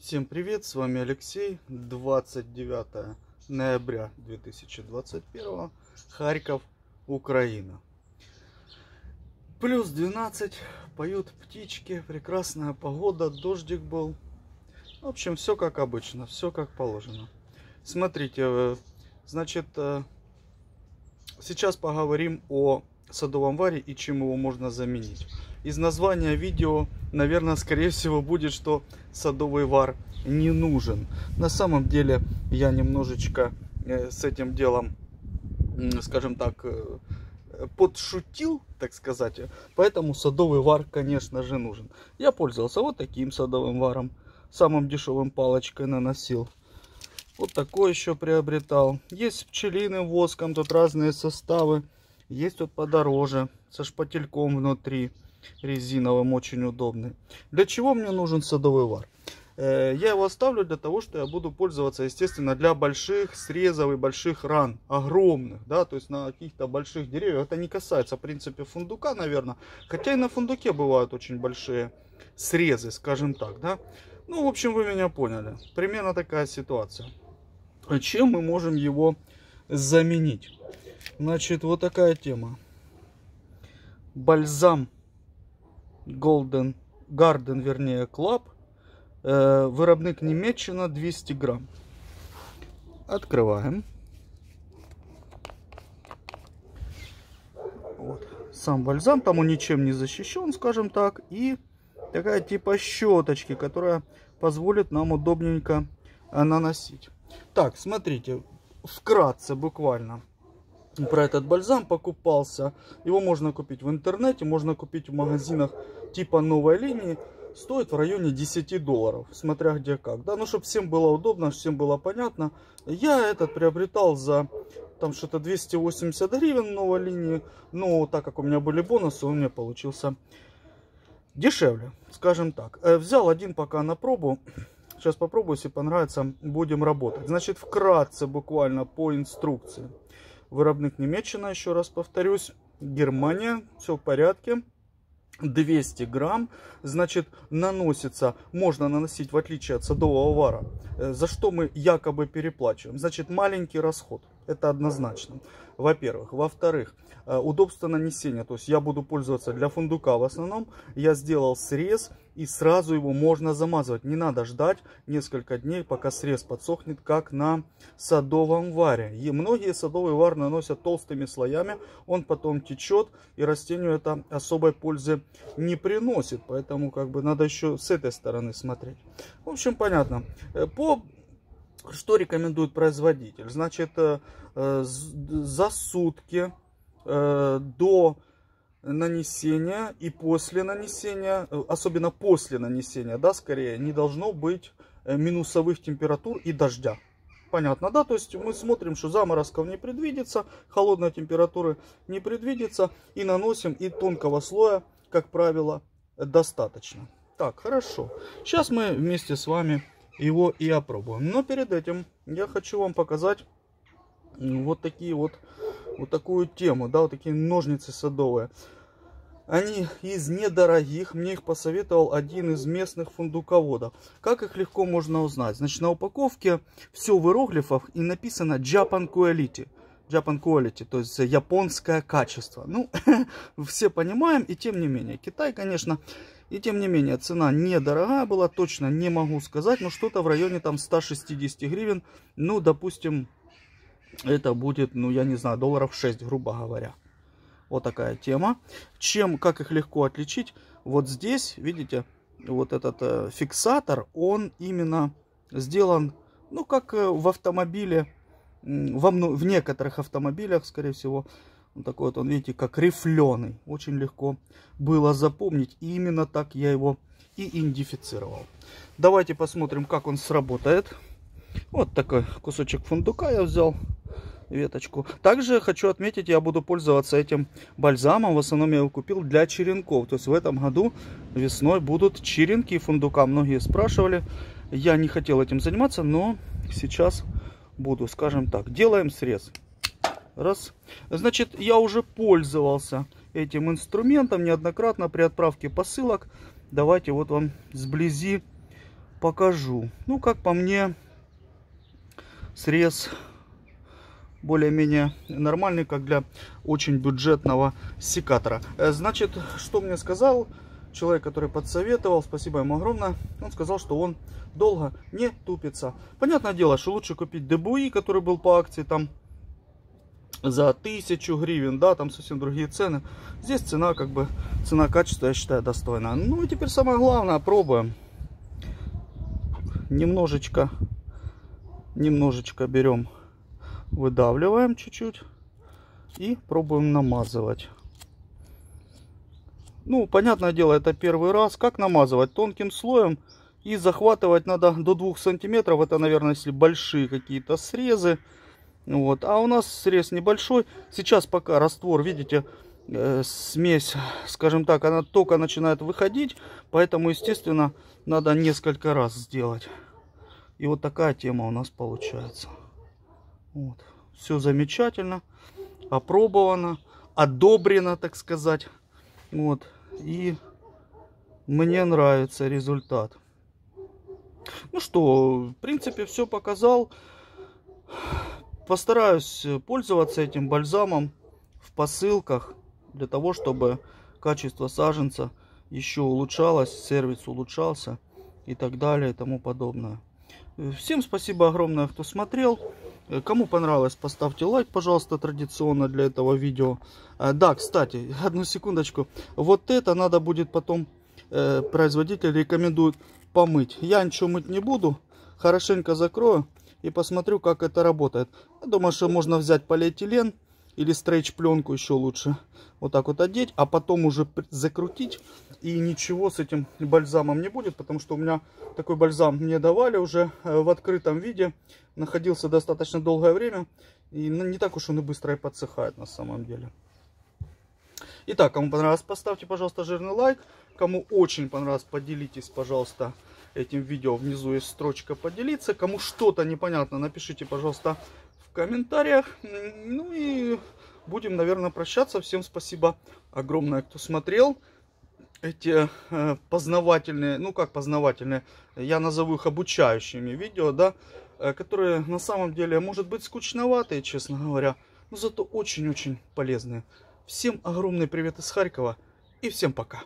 Всем привет, с вами Алексей, 29 ноября 2021, Харьков, Украина. Плюс 12, поют птички, прекрасная погода, дождик был. В общем, все как обычно, все как положено. Смотрите, э, значит, э, сейчас поговорим о садовом варе и чем его можно заменить. Из названия видео, наверное, скорее всего будет, что садовый вар не нужен. На самом деле я немножечко э, с этим делом, скажем так, э, подшутил, так сказать. Поэтому садовый вар, конечно же, нужен. Я пользовался вот таким садовым варом. Самым дешевым палочкой наносил. Вот такой еще приобретал. Есть пчелиным воском, тут разные составы. Есть вот подороже, со шпательком внутри, резиновым, очень удобный. Для чего мне нужен садовый вар? Э, я его оставлю для того, что я буду пользоваться, естественно, для больших срезов и больших ран, огромных, да, то есть на каких-то больших деревьях. Это не касается, в принципе, фундука, наверное, хотя и на фундуке бывают очень большие срезы, скажем так, да. Ну, в общем, вы меня поняли. Примерно такая ситуация. Чем мы можем его заменить? Значит, вот такая тема. Бальзам Golden Garden, вернее, Club. Э, виробник Німеччина 200 грамм. Открываем. Вот. Сам бальзам, там он ничем не защищен, скажем так. И такая типа щеточки, которая позволит нам удобненько э, наносить. Так, смотрите, вкратце буквально про этот бальзам покупался. Его можно купить в интернете, можно купить в магазинах типа новой линии. Стоит в районе 10 долларов, смотря где как. Да, ну, чтобы всем было удобно, всем было понятно. Я этот приобретал за там что-то 280 гривен новой линии. Но так как у меня были бонусы, он мне получился дешевле, скажем так. Э, взял один пока на пробу. Сейчас попробую, если понравится, будем работать. Значит, вкратце буквально по инструкции. Виробник Німеччина, еще раз повторюсь. Германия, все в порядке. 200 грамм, значит, наносится, можно наносить в отличие от садового вара, э, за что мы якобы переплачиваем. Значит, маленький расход, это однозначно, во-первых. Во-вторых, Э, удобство нанесения. То есть я буду пользоваться для фундука в основном. Я сделал срез и сразу его можно замазывать. Не надо ждать несколько дней, пока срез подсохнет, как на садовом варе. И многие садовый вар наносят толстыми слоями. Он потом течет и растению это особой пользы не приносит. Поэтому как бы надо еще с этой стороны смотреть. В общем, понятно. Э, по что рекомендует производитель? Значит, э, за сутки Э, до нанесения и после нанесения, э, особенно после нанесения, да, скорее, не должно быть э, минусовых температур и дождя. Понятно, да? То есть мы смотрим, что заморозков не предвидится, холодной температуры не предвидится. И наносим и тонкого слоя, как правило, достаточно. Так, хорошо. Сейчас мы вместе с вами его и опробуем. Но перед этим я хочу вам показать вот такие вот вот такую тему, да, вот такие ножницы садовые. Они из недорогих, мне их посоветовал один из местных фундуководов. Как их легко можно узнать? Значит, на упаковке все в иероглифах и написано Japan Quality. Japan Quality, то есть японское качество. Ну, все понимаем, и тем не менее. Китай, конечно, и тем не менее, цена недорогая была, точно не могу сказать, но что-то в районе там 160 гривен. Ну, допустим, это будет, ну, я не знаю, долларов 6, грубо говоря. Вот такая тема. Чем, как их легко отличить? Вот здесь, видите, вот этот э, фиксатор, он именно сделан, ну, как э, в автомобиле, во, в некоторых автомобилях, скорее всего, вот такой вот он, видите, как рифленый. Очень легко было запомнить. И именно так я его и идентифицировал. Давайте посмотрим, как он сработает. Вот такой кусочек фундука я взял веточку. Также хочу отметить, я буду пользоваться этим бальзамом. В основном я его купил для черенков. То есть в этом году весной будут черенки фундука. Многие спрашивали. Я не хотел этим заниматься, но сейчас буду, скажем так. Делаем срез. Раз. Значит, я уже пользовался этим инструментом неоднократно при отправке посылок. Давайте вот вам сблизи покажу. Ну, как по мне, срез более-менее нормальный, как для очень бюджетного секатора. Э, значит, что мне сказал человек, который подсоветовал, спасибо ему огромное, он сказал, что он долго не тупится. Понятное дело, что лучше купить дебуи, который был по акции там за тысячу гривен, да, там совсем другие цены. Здесь цена, как бы, цена-качество, я считаю, достойная. Ну и теперь самое главное, пробуем. Немножечко, немножечко берем, выдавливаем чуть-чуть и пробуем намазывать. Ну, понятное дело, это первый раз. Как намазывать? Тонким слоем. И захватывать надо до 2 сантиметров. Это, наверное, если большие какие-то срезы. Вот. А у нас срез небольшой. Сейчас пока раствор, видите, э, смесь, скажем так, она только начинает выходить. Поэтому, естественно, надо несколько раз сделать. И вот такая тема у нас получается. Вот. Все замечательно. Опробовано. Одобрено, так сказать. Вот. И мне нравится результат. Ну что, в принципе, все показал. Постараюсь пользоваться этим бальзамом в посылках, для того, чтобы качество саженца еще улучшалось, сервис улучшался и так далее и тому подобное. Всем спасибо огромное, кто смотрел. Кому понравилось, поставьте лайк, пожалуйста, традиционно для этого видео. Да, кстати, одну секундочку. Вот это надо будет потом, э, производитель рекомендует помыть. Я ничего мыть не буду, хорошенько закрою и посмотрю, как это работает. Я думаю, что можно взять полиэтилен или стрейч пленку еще лучше. Вот так вот одеть, а потом уже закрутить. И ничего с этим бальзамом не будет, потому что у меня такой бальзам мне давали уже э, в открытом виде. Находился достаточно долгое время. И не так уж он и быстро и подсыхает на самом деле. Итак, кому понравилось, поставьте, пожалуйста, жирный лайк. Кому очень понравилось, поделитесь, пожалуйста, этим видео. Внизу есть строчка поделиться. Кому что-то непонятно, напишите, пожалуйста, в комментариях. Ну и будем, наверное, прощаться. Всем спасибо огромное, кто смотрел эти э, познавательные, ну как познавательные, я назову их обучающими видео, да, э, которые на самом деле, может быть, скучноватые, честно говоря, но зато очень-очень полезные. Всем огромный привет из Харькова и всем пока.